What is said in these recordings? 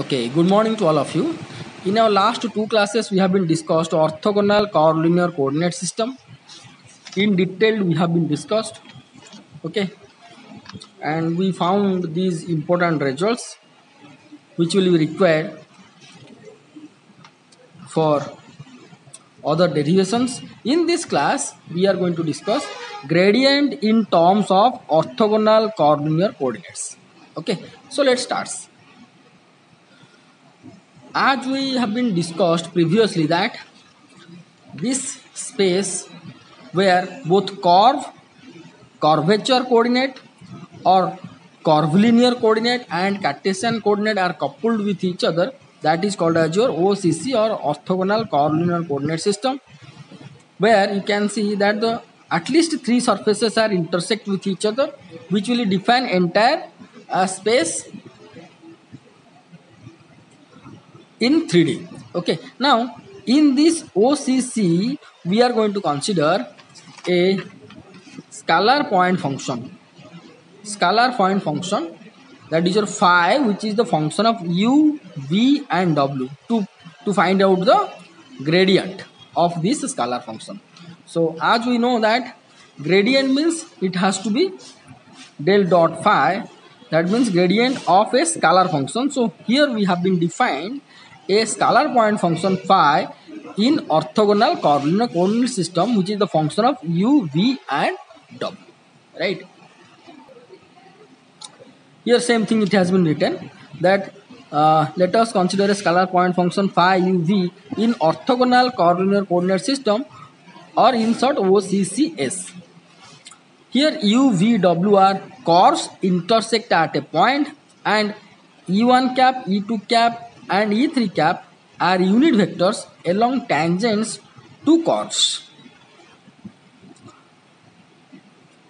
Okay, good morning to all of you. In our last two classes, we have been discussed orthogonal curvilinear coordinate system. In detail, we have been discussed. Okay, and we found these important results, which will be required for other derivations. In this class, we are going to discuss gradient in terms of orthogonal curvilinear coordinates. Okay, so let's start. As we have been discussed previously that this space where both curvature coordinate or curvilinear coordinate and Cartesian coordinate are coupled with each other, that is called as your OCC or orthogonal curvilinear coordinate system, where you can see that the at least three surfaces are intersect with each other, which will define entire uh, space in 3D. Okay, now in this OCC, we are going to consider a scalar point function. Scalar point function that is your phi which is the function of u v and w to to find out the gradient of this scalar function so as we know that gradient means it has to be del dot phi that means gradient of a scalar function so here we have been defined a scalar point function phi in orthogonal coordinate system which is the function of u, v and w. Right. Here same thing it has been written that uh, let us consider a scalar point function phi u v in orthogonal coordinate coordinate system or in short OCCS. Here u v w are cores intersect at a point and e1 cap, e2 cap, and E3 cap are unit vectors along tangents to chords.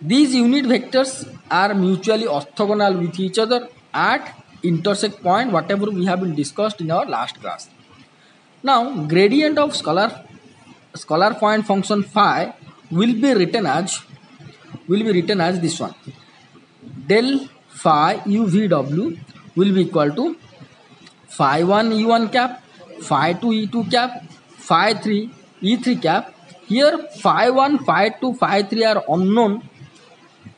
These unit vectors are mutually orthogonal with each other at intersect point whatever we have been discussed in our last class. Now gradient of scalar, scalar point function phi will be written as will be written as this one del phi u v w will be equal to five one E one cap five two E two cap five three E three cap here five one five two five three are unknown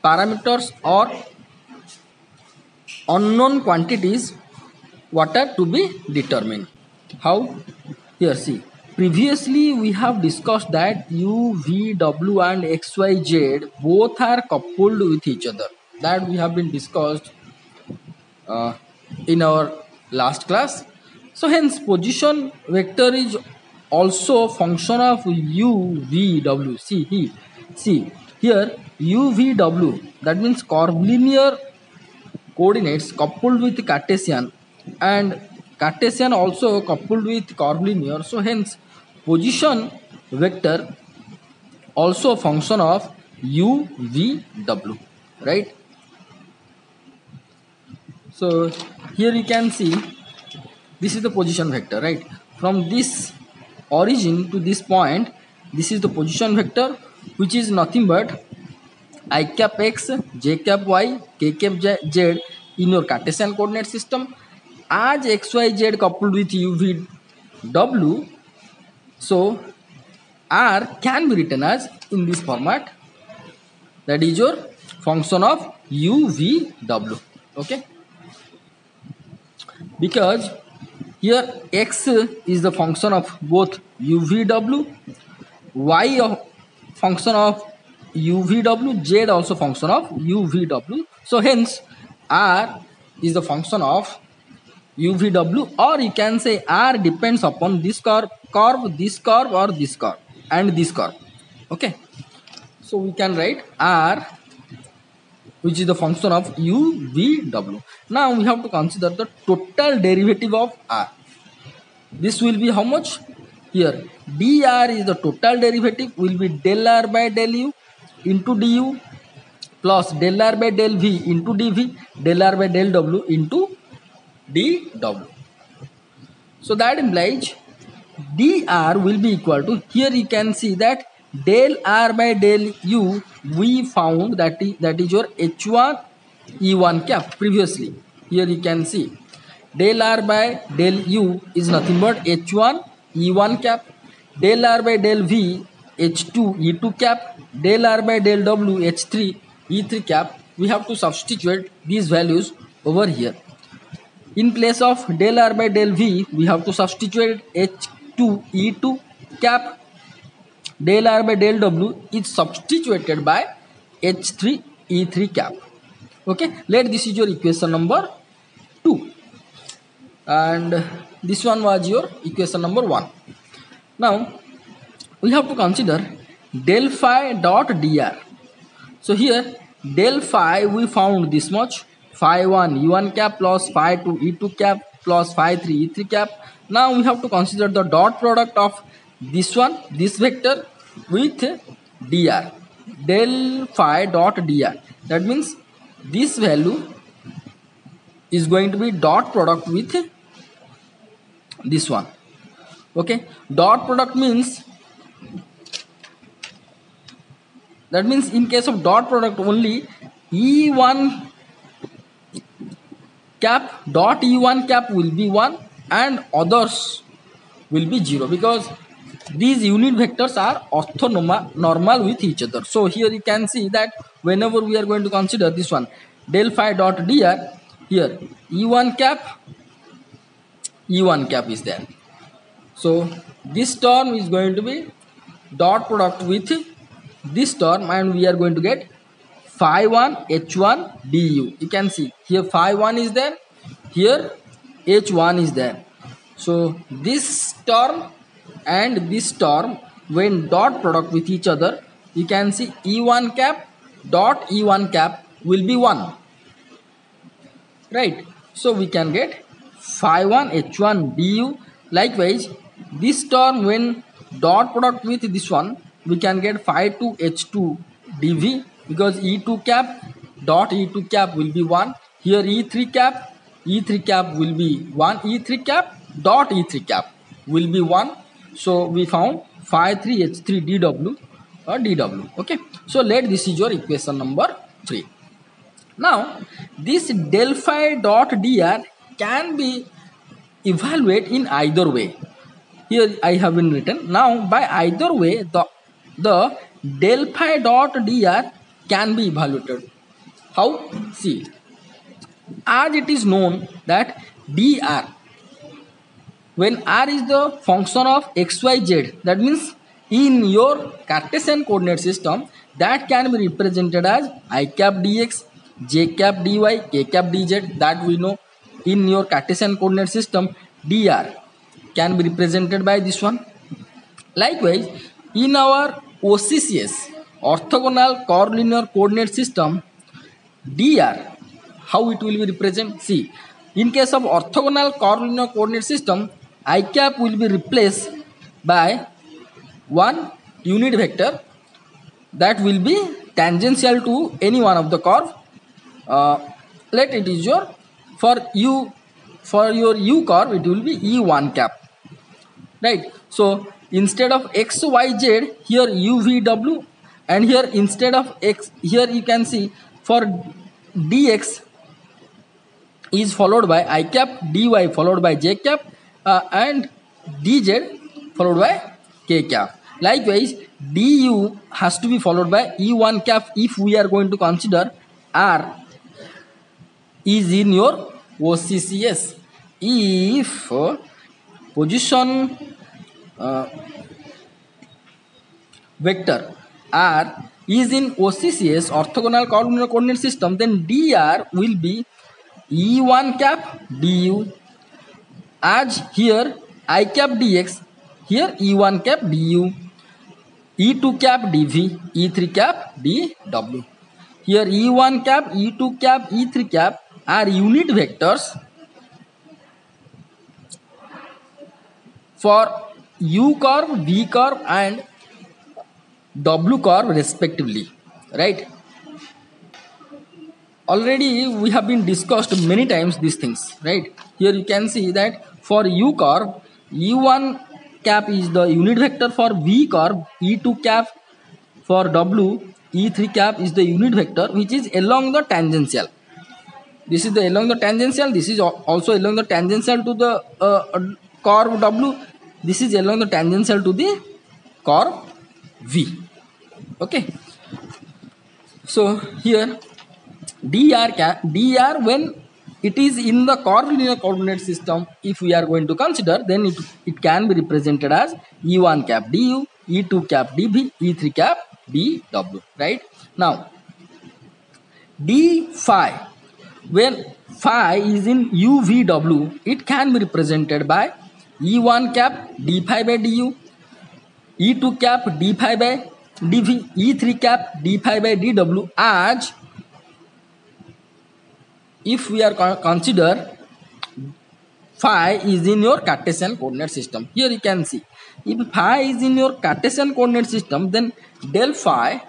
parameters और unknown quantities what are to be determine how here see Previously we have discussed that U, V, W and X, Y, Z both are coupled with each other. That we have been discussed uh, in our last class. So hence position vector is also a function of u, v, w. See, he, see here u, v, w that means curvilinear coordinates coupled with Cartesian and Cartesian also coupled with curvilinear. So hence position vector also a function of u, v, w right so here you can see this is the position vector right from this origin to this point this is the position vector which is nothing but i cap x j cap y k cap z in your cartesian coordinate system as xyz coupled with u, v, w. so r can be written as in this format that is your function of u v w okay because here x is the function of both uvw y of function of uvw z also function of uvw so hence r is the function of uvw or you can say r depends upon this curve curve this curve or this curve and this curve okay so we can write r which is the function of u v w now we have to consider the total derivative of r this will be how much here dr is the total derivative will be del r by del u into du plus del r by del v into dv del r by del w into dw so that implies dr will be equal to here you can see that del r by del u we found that is, that is your h1 e1 cap previously here you can see del r by del u is nothing but h1 e1 cap del r by del v h2 e2 cap del r by del w h3 e3 cap we have to substitute these values over here in place of del r by del v we have to substitute h2 e2 cap del R by del W is substituted by H3 E3 cap. Okay, let this is your equation number 2 and this one was your equation number 1. Now, we have to consider del phi dot dr. So here del phi we found this much phi 1 e1 cap plus phi 2 e2 cap plus phi 3 e3 cap. Now we have to consider the dot product of this one, this vector with dr del phi dot dr that means this value is going to be dot product with this one okay dot product means that means in case of dot product only e1 cap dot e1 cap will be 1 and others will be 0 because these unit vectors are orthonormal with each other so here you can see that whenever we are going to consider this one del phi dot dr here e1 cap e1 cap is there so this term is going to be dot product with this term and we are going to get phi 1 h1 du you can see here phi 1 is there here h1 is there so this term and this term when dot product with each other you can see e1 cap dot e1 cap will be 1 right so we can get phi 1 h1 du likewise this term when dot product with this one we can get phi 2 h2 dv because e2 cap dot e2 cap will be 1 here e3 cap e3 cap will be 1 e3 cap dot e3 cap will be 1 so we found 53H3DW or DW. Okay. So let this is your equation number 3. Now this del phi dot dr can be evaluate in either way. Here I have been written. Now by either way the the del phi dot dr can be evaluated. How? See, as it is known that dr when r is the function of xyz that means in your Cartesian coordinate system that can be represented as i cap dx, j cap dy, k cap dz that we know in your Cartesian coordinate system dr can be represented by this one. Likewise in our OCCS orthogonal curvilinear coordinate system dr how it will be represented see in case of orthogonal curvilinear coordinate system i cap will be replaced by one unit vector that will be tangential to any one of the curve uh, let it is your for u for your u curve it will be e1 cap right so instead of x y z here u v w and here instead of x here you can see for dx is followed by i cap dy followed by j cap uh, and dz followed by k cap. Likewise, du has to be followed by e1 cap if we are going to consider r is in your OCCS. If uh, position uh, vector r is in OCCS orthogonal coordinate system then dr will be e1 cap du as here i cap dx here e1 cap du e2 cap dv e3 cap dw here e1 cap e2 cap e3 cap are unit vectors for u curve v curve and w curve respectively right already we have been discussed many times these things right here you can see that for u curve e1 cap is the unit vector for v curve e2 cap for w e3 cap is the unit vector which is along the tangential this is the along the tangential this is also along the tangential to the uh, uh, curve w this is along the tangential to the curve v okay so here dr cap dr when it is in the corlinear coordinate system if we are going to consider then it, it can be represented as e1 cap du e2 cap dv e3 cap dw right now d phi when phi is in uvw it can be represented by e1 cap d phi by du e2 cap d phi by dv e3 cap d phi by dw as if we are consider phi is in your Cartesian coordinate system. Here you can see if phi is in your Cartesian coordinate system then del phi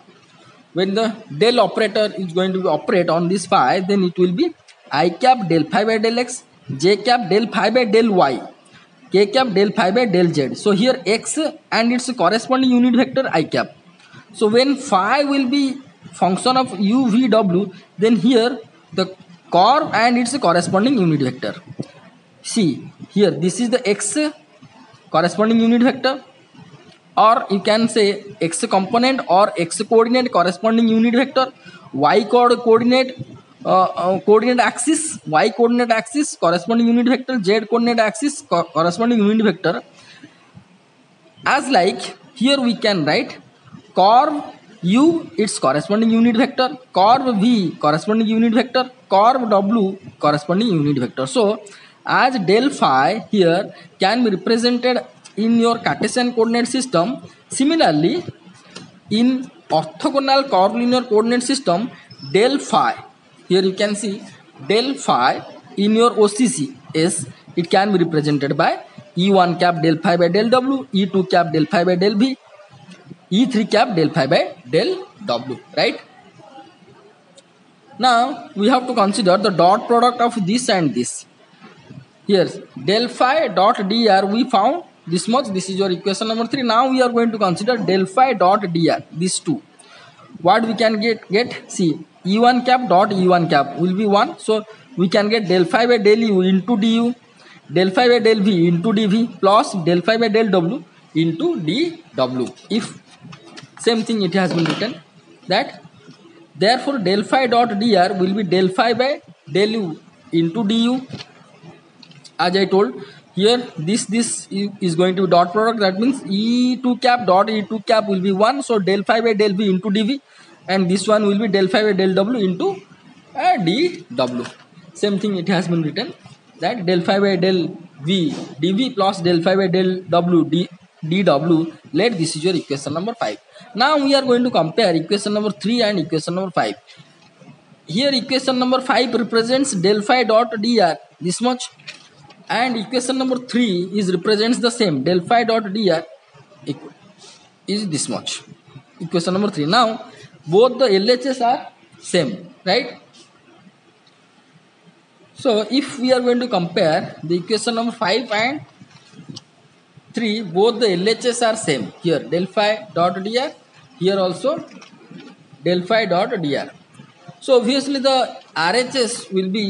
when the del operator is going to operate on this phi then it will be i cap del phi by del x j cap del phi by del y k cap del phi by del z. So here x and its corresponding unit vector i cap. So when phi will be function of u v w then here the curve and its corresponding unit vector. See here, this is the x corresponding unit vector, or you can say x component or x coordinate corresponding unit vector, y uh, uh, coordinate axis, y coordinate axis corresponding unit vector, z coordinate axis corresponding unit vector. As like here we can write curve u its corresponding unit vector curve v corresponding unit vector curve w corresponding unit vector so as del phi here can be represented in your cartesian coordinate system similarly in orthogonal curvilinear coordinate system del phi here you can see del phi in your occ is it can be represented by e1 cap del phi by del w e2 cap del phi by del v E3 cap del phi by del W, right? Now we have to consider the dot product of this and this. Here del phi dot dr we found this much. This is your equation number three. Now we are going to consider del phi dot dr these two. What we can get get see E1 cap dot E1 cap will be one. So we can get del phi by del u into du del phi by del v into dv plus del phi by del w into dw if same thing it has been written that therefore delphi dot dr will be delphi by del u into du as i told here this this is going to be dot product that means e2 cap dot e2 cap will be 1 so del phi by del v into dv and this one will be del phi by del w into uh, dw same thing it has been written that del phi by del v dv plus del phi by del w d dw let this is your equation number 5 now we are going to compare equation number 3 and equation number 5 here equation number 5 represents del phi dot dr this much and equation number 3 is represents the same del phi dot dr equal is this much equation number 3 now both the lhs are same right so if we are going to compare the equation number 5 and 3 both the LHS are same here delphi dot dr here also delphi dot dr so obviously the RHS will be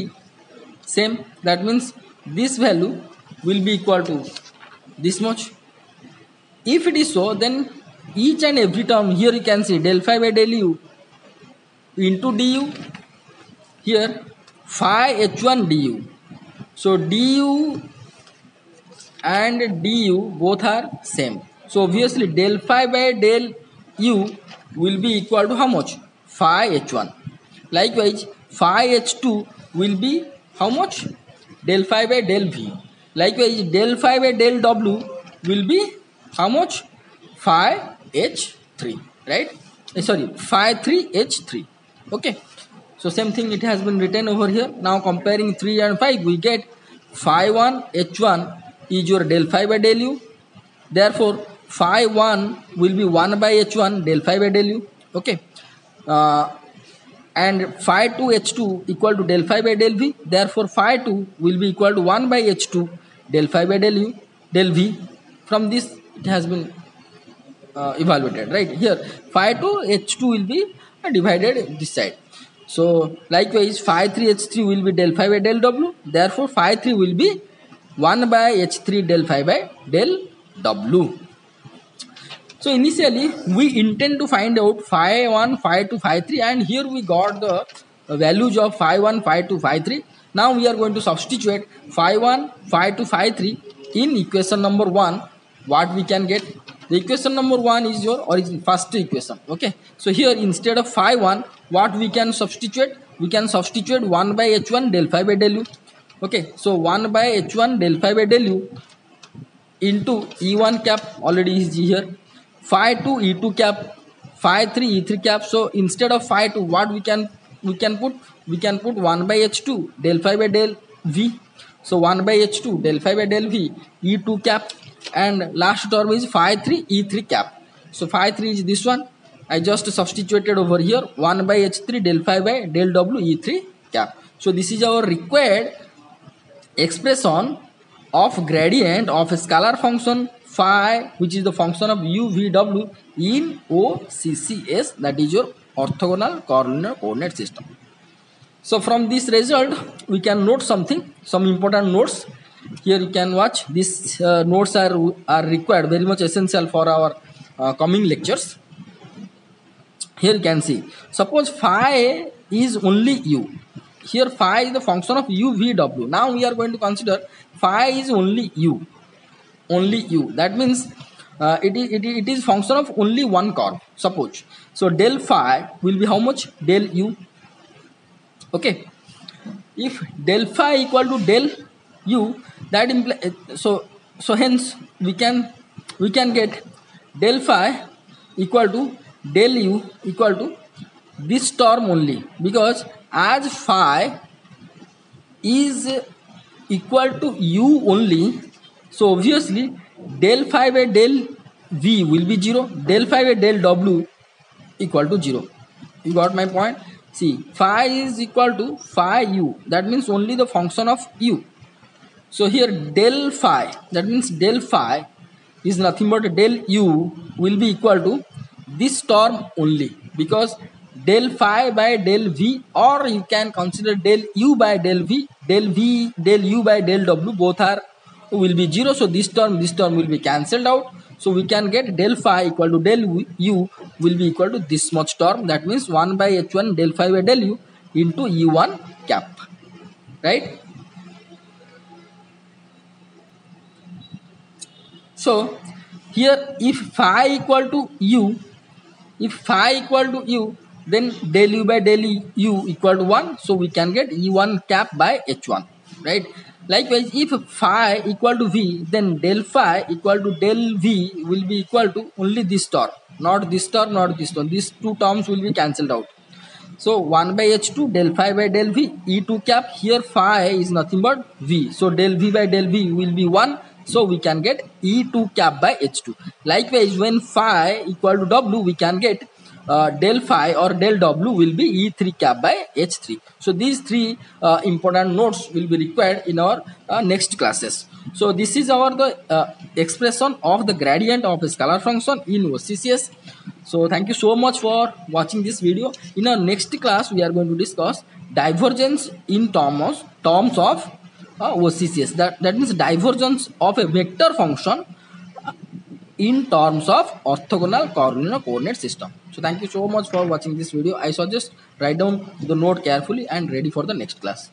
same that means this value will be equal to this much if it is so then each and every term here you can see delphi by del u into du here phi h1 du so du and du both are same so obviously del phi by del u will be equal to how much phi h1 likewise phi h2 will be how much del phi by del v likewise del phi by del w will be how much phi h3 right eh, sorry phi 3 h3 okay so same thing it has been written over here now comparing 3 and 5 we get phi 1 h1 is your del phi by del u. Therefore, phi 1 will be 1 by h1 del phi by del u. Okay. Uh, and phi 2 h2 equal to del phi by del v. Therefore, phi 2 will be equal to 1 by h2 del phi by del u del v. From this, it has been uh, evaluated, right? Here, phi 2 h2 will be uh, divided this side. So likewise, phi 3 H3 will be del phi by del W. Therefore, phi 3 will be 1 by H3 del phi by del W. So initially we intend to find out phi 1, phi 2, phi 3 and here we got the values of phi 1, phi 2, phi 3. Now we are going to substitute phi 1, phi 2, phi 3 in equation number 1. What we can get? The equation number 1 is your origin first equation. Okay. So here instead of phi 1 what we can substitute? We can substitute 1 by h1 del phi by del u. Okay so one by H one del five by del U in two E one cap already is G here five two E two cap five three E three cap so instead of five two what we can we can put we can put one by H two del five by del V so one by H two del five by del V E two cap and last term is five three E three cap so five three is this one I just substituted over here one by H three del five by del W E three cap so this is our required expression of gradient of scalar function phi which is the function of uvw in occs that is your orthogonal coordinate coordinate system so from this result we can note something some important notes here you can watch these uh, notes are are required very much essential for our uh, coming lectures here you can see suppose phi is only u here phi is the function of u v w now we are going to consider phi is only u only u that means uh, it, is, it, is, it is function of only one curve suppose so del phi will be how much del u okay if del phi equal to del u that implies uh, so so hence we can we can get del phi equal to del u equal to this term only because as phi is equal to u only so obviously del phi by del v will be 0 del phi by del w equal to 0 you got my point see phi is equal to phi u that means only the function of u so here del phi that means del phi is nothing but del u will be equal to this term only because del phi by del v or you can consider del u by del v del v del u by del w both are will be 0 so this term this term will be cancelled out so we can get del phi equal to del u will be equal to this much term that means 1 by h1 del phi by del u into e1 cap right so here if phi equal to u if phi equal to u then del u by del u equal to 1 so we can get e1 cap by h1 right likewise if phi equal to v then del phi equal to del v will be equal to only this term not this term not this term these two terms will be cancelled out so 1 by h2 del phi by del v e2 cap here phi is nothing but v so del v by del v will be 1 so we can get e2 cap by h2 likewise when phi equal to w we can get uh, del phi or del w will be e3 cap by h3 so these three uh, important nodes will be required in our uh, next classes so this is our the uh, expression of the gradient of a scalar function in occs so thank you so much for watching this video in our next class we are going to discuss divergence in terms terms of uh, occs that that means divergence of a vector function in terms of orthogonal coordinate system so thank you so much for watching this video i suggest write down the note carefully and ready for the next class